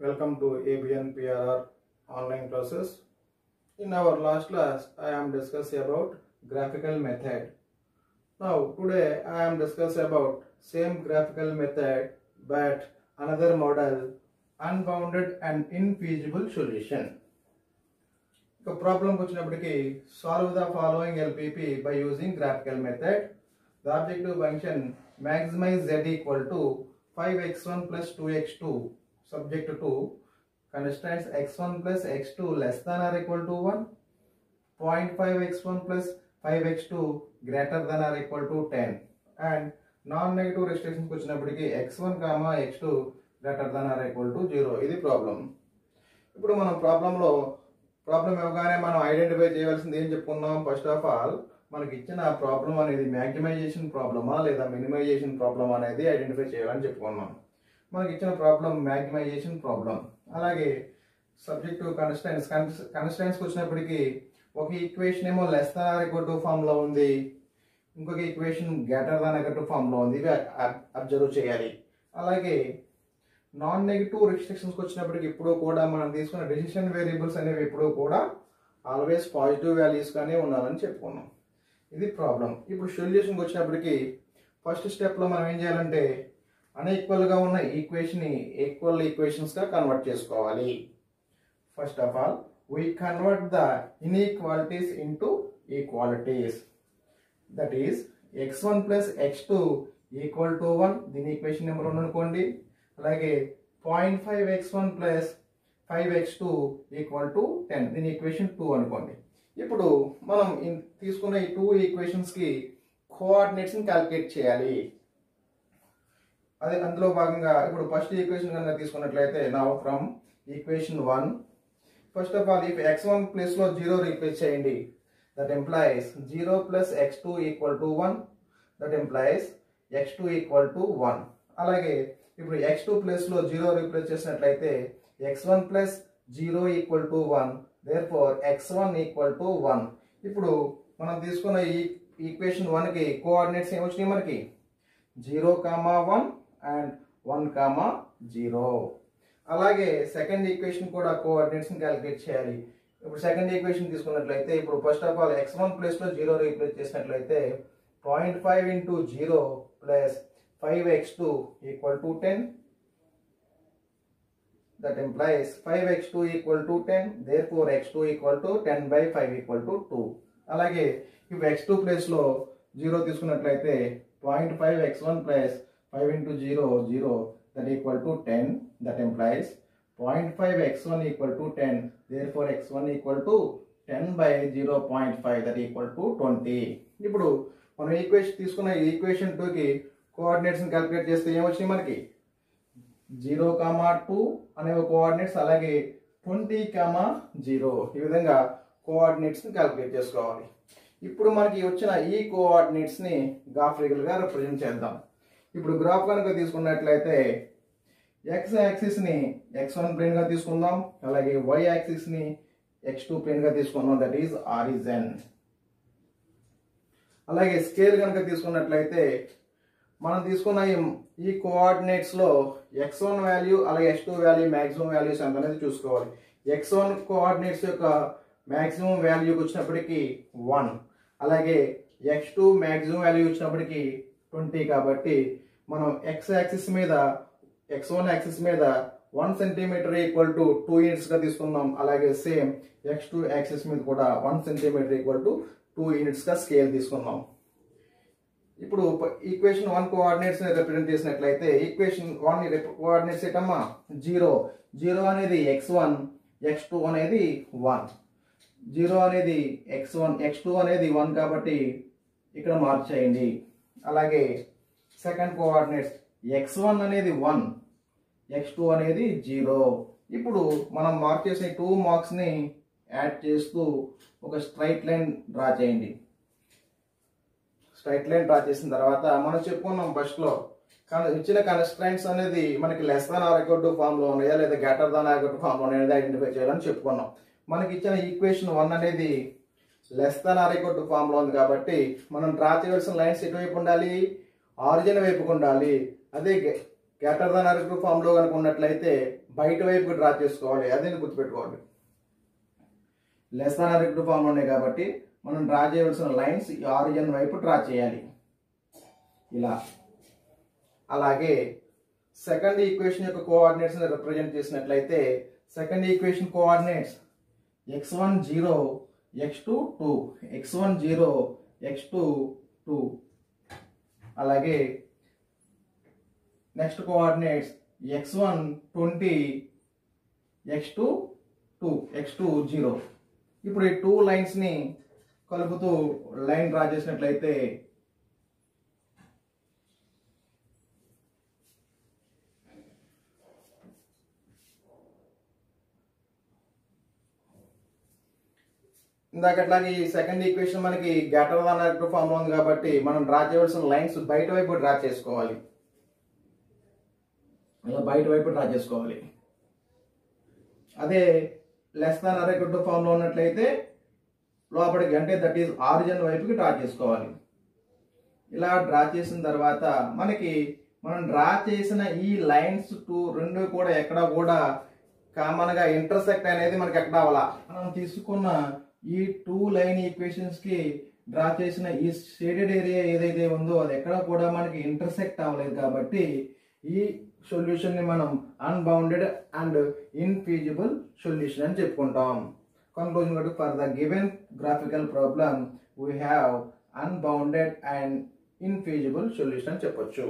Welcome to ABN PRR online classes. In our last class, I am discussing about graphical method. Now, today I am discussing about same graphical method but another model, unbounded and infeasible solution. The problem solve the following LPP by using graphical method. The objective function maximize z equal to 5x1 plus 2x2 subject to constraints x1 plus x2 less than or equal to 1 0.5x1 plus 5x2 greater than or equal to 10 and non negative restrictions వచ్చినప్పటికీ x one comma x two greater than or equal to zero ఇది problem ఇప్పుడు మనం ప్రాబ్లంలో problem ఇవ్వగానే మనం identify చేయవలసింది ఏం చెప్పుకున్నాం? ఫస్ట్ ఆఫ్ ఆల్ మనకి ఇచ్చిన ప్రాబ్లం అనేది మ్యాక్సిమైజేషన్ ప్రాబ్లమా లేదా మినిమైజేషన్ ప్రాబ్లమా అనేది ఐడెంటిఫై చేయాలని చెప్పుకున్నాం. మనకి ఇచ్చిన ప్రాబ్లం మ్యాక్సిమైజేషన్ ప్రాబ్లం అలాగే సబ్జెక్టు కన్స్టెన్స్ కన్స్టెన్స్కి వచ్చినప్పటికీ ఒక ఈక్వేషన్ ఏమో లెస్ దాన్ ఆర్ టు ఫామ్లో ఉంది. ఇంకొక ఈక్వేషన్ గ్రేటర్ దాన్ ఈక్వల్ ఫామ్లో ఉంది. ఇవి అబ్జర్వ్ చేయాలి. అలాగే నాన్ నెగిటివ్ రిస్ట్రిక్షన్స్కి వచ్చినప్పటికి ఇప్పుడు కూడా మనం తీసుకున్న డెసిషన్ వేరియబుల్స్ అనేవి ఇప్పుడు కూడా ఆల్వేస్ పాజిటివ్ వాల్యూస్గానే ఉండాలని చెప్పుకున్నాం. ఇది ప్రాబ్లం ఇప్పుడు సొల్యూషన్కి వచ్చినప్పటికీ ఫస్ట్ స్టెప్లో మనం ఏం చేయాలంటే అన్ఈక్వల్గా ఉన్న ఈక్వేషన్ని ఈక్వల్ ఈక్వేషన్స్గా కన్వర్ట్ చేసుకోవాలి. First of all we convert the inequalities into equalities that is x one plus x two equal to one దీని ఈక్వేషన్ నెంబర్ వన్ అనుకోండి. అలాగే point five x one plus five x two equal to ten దీని equation two అనుకోండి. ఇప్పుడు మనం తీసుకున్న ఈ two ఈక్వేషన్స్కి కోఆర్డినేట్స్ని calculate చేయాలి. అదే అందులో భాగంగా ఇప్పుడు ఫస్ట్ ఈక్వేషన్ కనుక తీసుకున్నట్లయితే నా from equation one first of all if x one ప్లేస్లో జీరో రీప్లేస్ చేయండి. That implies zero plus x two equal to one that implies x two equal to one అలాగే ఇప్పుడు ఎక్స్ టూ ప్లస్లో zero replace చేసినట్లయితే x one plus zero equal to one therefore x one equal to one ఇప్పుడు మనం తీసుకున్న ఈ equation వన్కి coordinates ఏమొచ్చినాయి మనకి? Zero comma one and one comma zero అలాగే సెకండ్ ఈక్వేషన్ కూడా కోఆర్డినేట్స్ని క్యాలిక్యులేట్ చేయాలి. ఇప్పుడు సెకండ్ ఈక్వేషన్ తీసుకున్నట్లయితే ఇప్పుడు first of all x one ప్లేస్లో జీరో రీప్లేస్ చేసినట్లయితే point five into zero plus five x two equal to ten that implies 5x2 equal to 10 therefore x2 equal to 10 by 5 equal to 2 అలాగే ఇప్పుడు x2 ప్లేస్లో zero తీసుకున్నట్లయితే point five x one plus five into zero zero that equal to ten that implies point five x one equal to ten therefore x one equal to ten by zero point five that equal to twenty ఇప్పుడు మనం equation తీసుకున్న equation టూకి కోఆర్డినేట్స్ని calculate చేస్తే ఏమొచ్చినాయి మనకి? Zero comma two అనే coordinates అలాగే twenty comma zero ఈ విధంగా కోఆర్డినేట్స్ని క్యాలిక్యులేట్ చేసుకోవాలి. ఇప్పుడు మనకి వచ్చిన ఈ కోఆర్డినేట్స్ని గాఫ్రిగల్గా రిప్రజెంట్ చేద్దాం. ఇప్పుడు గ్రాఫ్ కనుక తీసుకున్నట్లయితే ఎక్స్ యాక్సిస్ని ఎక్స్ వన్ ప్లేన్గా తీసుకుందాం అలాగే వై యాక్సిస్ని ఎక్స్ టూ ప్లేన్గా తీసుకుందాం దట్ ఈజ్ ఆరిజన్ అలాగే స్కేల్ కనుక తీసుకున్నట్లయితే మనం తీసుకున్న ఈ- ఈ కోఆర్డినేట్స్లో ఎక్స్ వన్ వాల్యూ అలాగే x two value maximum values ఎంత అనేది చూసుకోవాలి. ఎక్స్ వన్ కోఆర్డినేట్స్ యొక్క మాక్సిమం వాల్యూకి వచ్చినప్పటికీ వన్ అలాగే ఎక్స్ టూ మాక్సిమం వాల్యూ వచ్చినప్పటికీ ట్వంటీ కాబట్టి మనం ఎక్స్ యాక్సిస్ మీద ఎక్స్ వన్ యాక్సిస్ మీద one centimetre equal to two యూనిట్స్గా తీసుకుందాం. అలాగే సేమ్ ఎక్స్ టూ యాక్సిస్ మీద కూడా one centimetre equal to two యూనిట్స్గా scale తీసుకుందాం. ఇప్పుడు ఈక్వేషన్ వన్ కోఆర్డినేట్స్ రిప్రజెంట్ చేసినట్లయితే ఈక్వేషన్ వన్ కోఆర్డినేట్స్ ఏంటమ్మా? జీరో జీరో అనేది ఎక్స్ వన్ ఎక్స్ టూ అనేది వన్ జీరో అనేది ఎక్స్ వన్ ఎక్స్ టూ అనేది వన్ కాబట్టి ఇక్కడ మార్చేయండి అలాగే సెకండ్ కోఆర్డినేట్స్ ఎక్స్ వన్ అనేది వన్ ఎక్స్ టూ అనేది జీరో ఇప్పుడు మనం మార్క్ చేసిన టూ మార్క్స్ని యాడ్ చేస్తూ ఒక స్ట్రైట్ లైన్ డ్రా చేయండి. స్ట్రైట్ లైన్ డ్రా చేసిన తర్వాత మనం చెప్పుకున్నాం ఫస్ట్లో ఇచ్చిన కన్స్ట్రైంట్స్ అనేది మనకి లెస్ దాన్ ఆర్ ఈక్వల్ ఉన్నాయా? లేదా greater than or equal to అనేది ఐడెంటిఫై చేయాలని చెప్పుకున్నాం. మనకి ఇచ్చిన ఈక్వేషన్ వన్ అనేది less than or equal to form ఉంది కాబట్టి మనం డ్రా చేయవలసిన లైన్స్ ఎటువైపు ఉండాలి? ఆరిజిన్ వైపుకు ఉండాలి. అదే greater than or equal form కనుక ఉన్నట్లయితే బయట వైపుకు డ్రా చేసుకోవాలి. అదే గుర్తుపెట్టుకోవాలి. లెస్ దాన్ ఆర్ ఈక్వల్ ఫామ్లో ఉన్నాయి కాబట్టి మనం డ్రా చేయవలసిన లైన్స్ ఈ ఆరిజిన్ వైపు డ్రా చేయాలి. ఇలా. అలాగే సెకండ్ ఈక్వేషన్ యొక్క కోఆర్డినేట్స్ని రిప్రజెంట్ చేసినట్లయితే second equation coordinates x one zero x two two x one zero x two two అలాగే next coordinates x one twenty x two two x two zero ఇప్పుడు ఈ టూ లైన్స్ని కలుపుతూ లైన్ డ్రా చేసినట్లయితే ఇందాక అట్లాగే ఈ సెకండ్ ఈక్వేషన్ మనకి గ్యాటర్ అన్నట్టు ఫామ్ ఉంది కాబట్టి మనం డ్రా చేయవలసిన లైన్స్ బయట వైపు డ్రా చేసుకోవాలి. ఇలా బయట వైపు డ్రా చేసుకోవాలి. అదే లెస్ దాన్ అరెక్ట్ ఫామ్లో ఉన్నట్లయితే లోపలికి అంటే దట్ ఈస్ ఆరిజిన్ వైపుకి డ్రా చేసుకోవాలి. ఇలా డ్రా చేసిన తర్వాత మనకి మనం డ్రా చేసిన ఈ లైన్స్ టూ రెండు కూడా ఎక్కడ కూడా కామన్గా ఇంటర్సెక్ట్ అనేది మనకి ఎక్కడ అవ్వాలా? మనం తీసుకున్న ఈ టూ లైన్ ఈక్వేషన్స్కి డ్రా చేసిన ఈ షేడెడ్ ఏరియా ఏదైతే ఉందో అది ఎక్కడ కూడా మనకి ఇంటర్సెక్ట్ అవ్వలేదు కాబట్టి ఈ సొల్యూషన్ని మనం అన్బౌండెడ్ అండ్ ఇన్ఫీజిబుల్ సొల్యూషన్ అని చెప్పుకుంటాం. Conclusion for the given graphical problem we have unbounded and infeasible solution అని చెప్పొచ్చు.